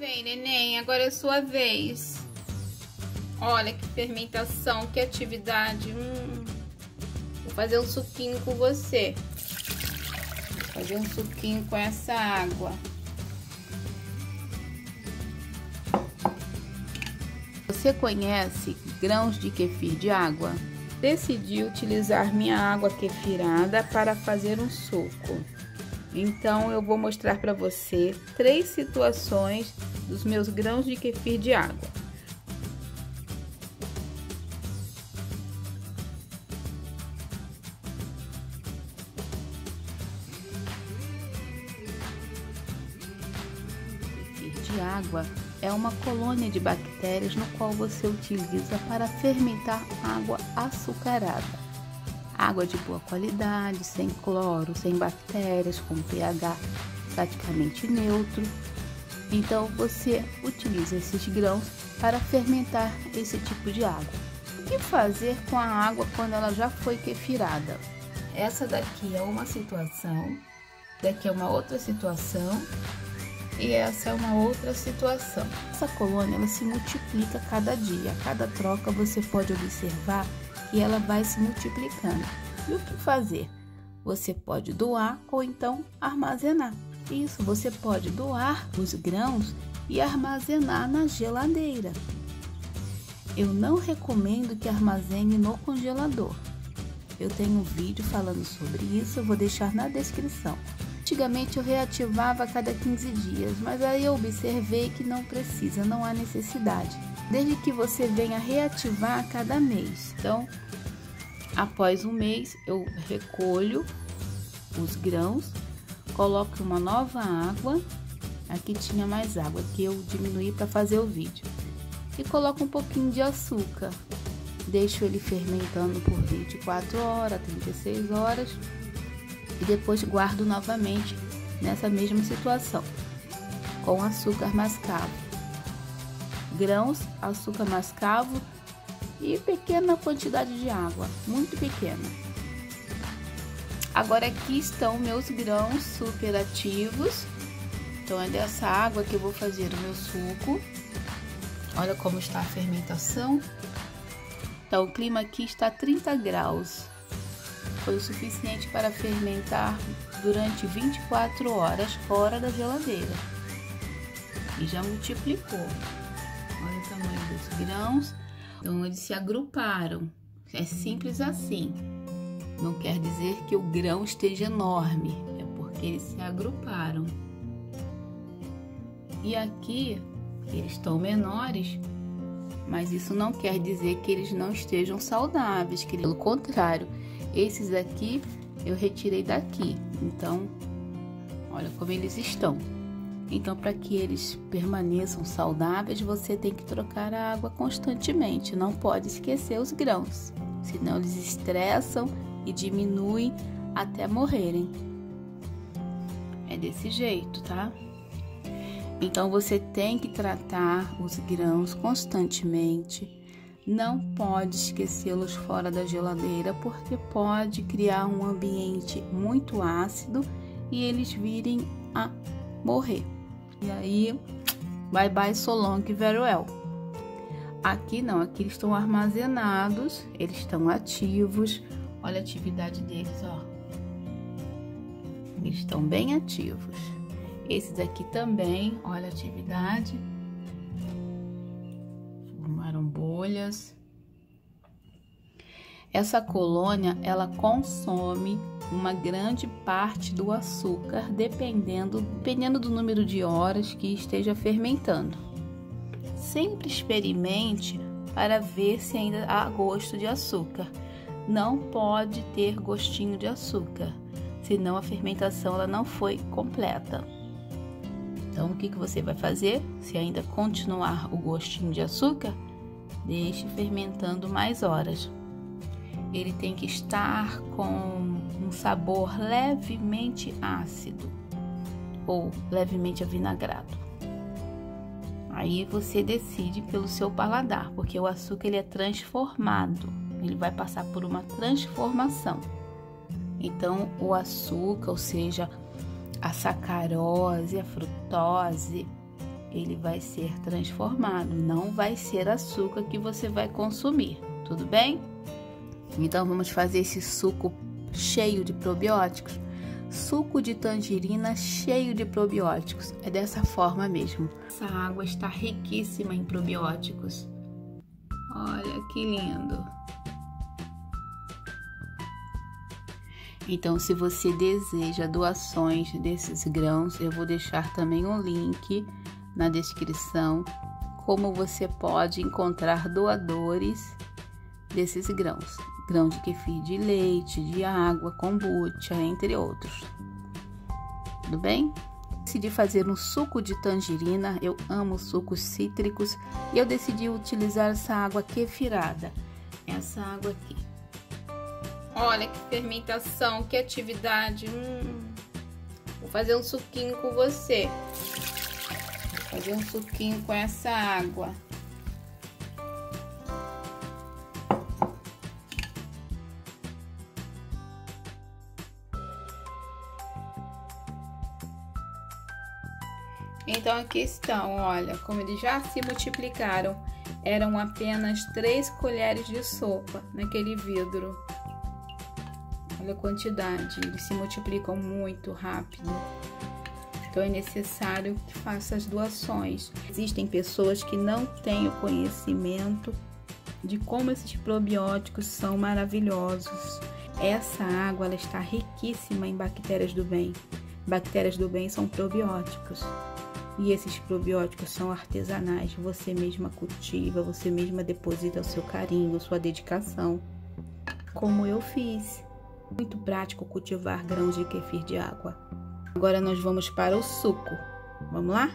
Vem, neném, agora é sua vez. Olha que fermentação, que atividade. Hum. Vou fazer um suquinho com você. Vou fazer um suquinho com essa água. Você conhece grãos de kefir de água? Decidi utilizar minha água kefirada para fazer um suco. Então eu vou mostrar para você três situações dos meus grãos de kefir de água. Kefir de água é uma colônia de bactérias no qual você utiliza para fermentar água açucarada. Água de boa qualidade, sem cloro, sem bactérias, com pH praticamente neutro. Então você utiliza esses grãos para fermentar esse tipo de água. O que fazer com a água quando ela já foi kefirada? Essa daqui é uma situação, daqui é uma outra situação e essa é uma outra situação. Essa colônia ela se multiplica cada dia, a cada troca você pode observar que ela vai se multiplicando. E o que fazer? Você pode doar ou então armazenar. Isso, você pode doar os grãos e armazenar na geladeira. Eu não recomendo que armazene no congelador. Eu tenho um vídeo falando sobre isso, eu vou deixar na descrição. Antigamente eu reativava a cada 15 dias, mas aí eu observei que não precisa, não há necessidade. Desde que você venha reativar a cada mês. Então, após um mês, eu recolho os grãos, coloco uma nova água. Aqui tinha mais água que eu diminuí para fazer o vídeo. E coloco um pouquinho de açúcar. Deixo ele fermentando por 24 horas, 36 horas e depois guardo novamente nessa mesma situação, com açúcar mascavo. Grãos, açúcar mascavo e pequena quantidade de água, muito pequena. Agora aqui estão meus grãos super ativos. Então é dessa água que eu vou fazer o meu suco. Olha como está a fermentação. Então o clima aqui está 30 graus foi o suficiente para fermentar durante 24 horas fora da geladeira. E já multiplicou. Olha o tamanho dos grãos. Então eles se agruparam. É simples assim. Não quer dizer que o grão esteja enorme, é porque eles se agruparam. E aqui eles estão menores, mas isso não quer dizer que eles não estejam saudáveis, que pelo contrário, esses aqui eu retirei daqui, então olha como eles estão. Então, para que eles permaneçam saudáveis, você tem que trocar a água constantemente. Não pode esquecer os grãos, senão eles estressam e diminuem até morrerem. É desse jeito, tá? Então você tem que tratar os grãos constantemente não pode esquecê-los fora da geladeira porque pode criar um ambiente muito ácido e eles virem a morrer. E aí, bye bye so long, very well. Aqui não, aqui eles estão armazenados, eles estão ativos. Olha a atividade deles, ó. Eles estão bem ativos. Esses aqui também, olha a atividade formaram bolhas. Essa colônia ela consome uma grande parte do açúcar, dependendo, dependendo do número de horas que esteja fermentando. Sempre experimente para ver se ainda há gosto de açúcar. Não pode ter gostinho de açúcar, senão a fermentação ela não foi completa. Então, o que, que você vai fazer? Se ainda continuar o gostinho de açúcar, deixe fermentando mais horas. Ele tem que estar com um sabor levemente ácido ou levemente avinagrado. Aí você decide pelo seu paladar, porque o açúcar ele é transformado, ele vai passar por uma transformação. Então, o açúcar, ou seja, a sacarose, a frutose, ele vai ser transformado, não vai ser açúcar que você vai consumir, tudo bem? Então vamos fazer esse suco cheio de probióticos. Suco de tangerina cheio de probióticos. É dessa forma mesmo. Essa água está riquíssima em probióticos. Olha que lindo. Então, se você deseja doações desses grãos, eu vou deixar também um link na descrição como você pode encontrar doadores desses grãos. Grão de kefir de leite, de água, kombucha, entre outros. Tudo bem? Decidi fazer um suco de tangerina, eu amo sucos cítricos e eu decidi utilizar essa água kefirada. Essa água aqui. Olha que fermentação, que atividade. Hum. Vou fazer um suquinho com você. Vou fazer um suquinho com essa água. Então aqui estão, olha, como eles já se multiplicaram. Eram apenas três colheres de sopa naquele vidro. Olha a quantidade, eles se multiplicam muito rápido. Então é necessário que faça as doações. Existem pessoas que não têm o conhecimento de como esses probióticos são maravilhosos. Essa água ela está riquíssima em bactérias do bem. Bactérias do bem são probióticos. E esses probióticos são artesanais. Você mesma cultiva, você mesma deposita o seu carinho, sua dedicação, como eu fiz. Muito prático cultivar grãos de kefir de água. Agora nós vamos para o suco. Vamos lá?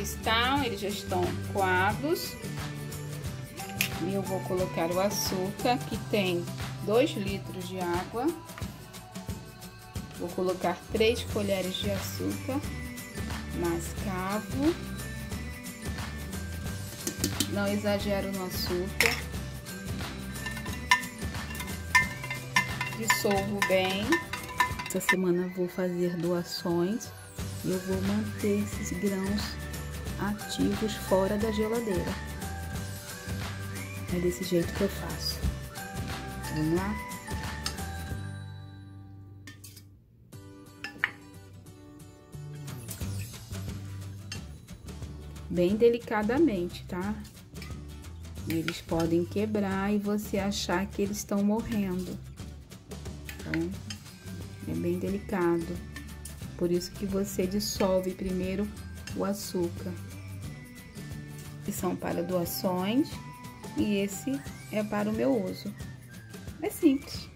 Estão, eles já estão coados. E eu vou colocar o açúcar, que tem 2 litros de água. Vou colocar 3 colheres de açúcar, mascavo. Não exagero no açúcar. Dissolvo bem. Essa semana vou fazer doações. Eu vou manter esses grãos ativos fora da geladeira. É desse jeito que eu faço. Vamos lá? Bem delicadamente, tá? Eles podem quebrar e você achar que eles estão morrendo. Então, é bem delicado. Por isso que você dissolve primeiro o açúcar que são para doações e esse é para o meu uso. É simples.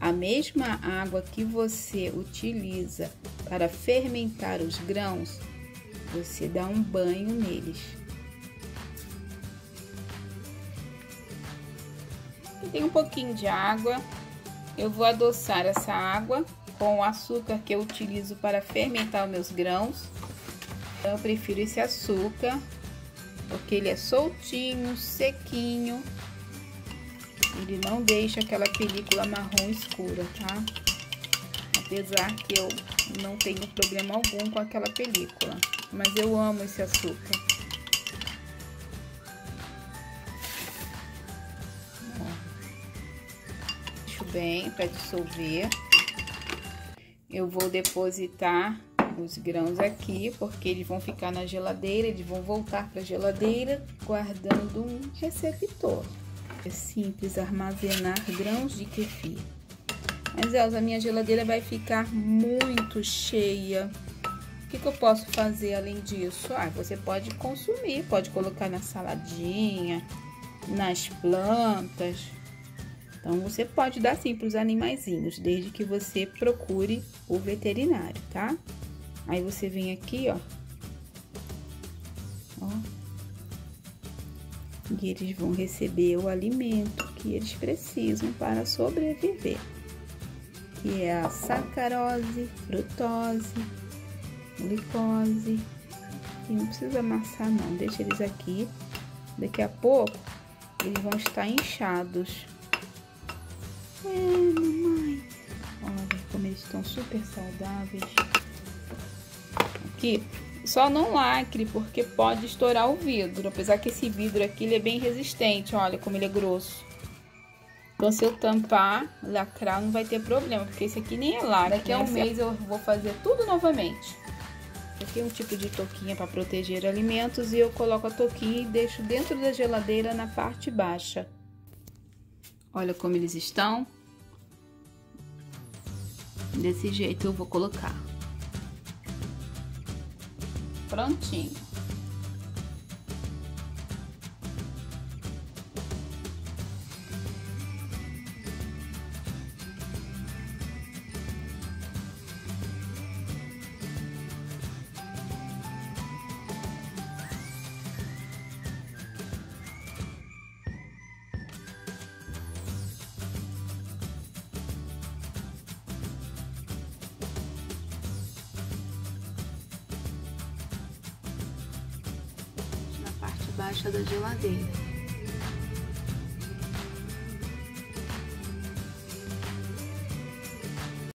a mesma água que você utiliza para fermentar os grãos, você dá um banho neles. Tem um pouquinho de água. Eu vou adoçar essa água com o açúcar que eu utilizo para fermentar os meus grãos. Eu prefiro esse açúcar, porque ele é soltinho, sequinho. Ele não deixa aquela película marrom escura, tá? Apesar que eu não tenho problema algum com aquela película. Mas eu amo esse açúcar. Bem para dissolver. Eu vou depositar os grãos aqui, porque eles vão ficar na geladeira, eles vão voltar para a geladeira, guardando um receptor. É simples armazenar grãos de kefir. Mas, Elza, a minha geladeira vai ficar muito cheia. O que, que eu posso fazer além disso? Ah, você pode consumir, pode colocar na saladinha, nas plantas. Então, você pode dar sim para os animaizinhos, desde que você procure o veterinário, tá? Aí, você vem aqui, ó. Ó. E eles vão receber o alimento que eles precisam para sobreviver que é a sacarose, frutose, glicose. E não precisa amassar não, deixa eles aqui. Daqui a pouco eles vão estar inchados. É, mamãe. Olha como eles estão super saudáveis. Aqui, só não lacre, porque pode estourar o vidro. Apesar que esse vidro aqui ele é bem resistente, olha como ele é grosso. Então, se eu tampar, lacrar, não vai ter problema, porque esse aqui nem é lacre. Daqui a um mês eu vou fazer tudo novamente. Aqui é um tipo de toquinha para proteger alimentos e eu coloco a toquinha e deixo dentro da geladeira na parte baixa. Olha como eles estão. Desse jeito eu vou colocar. Prontinho. Baixa da geladeira.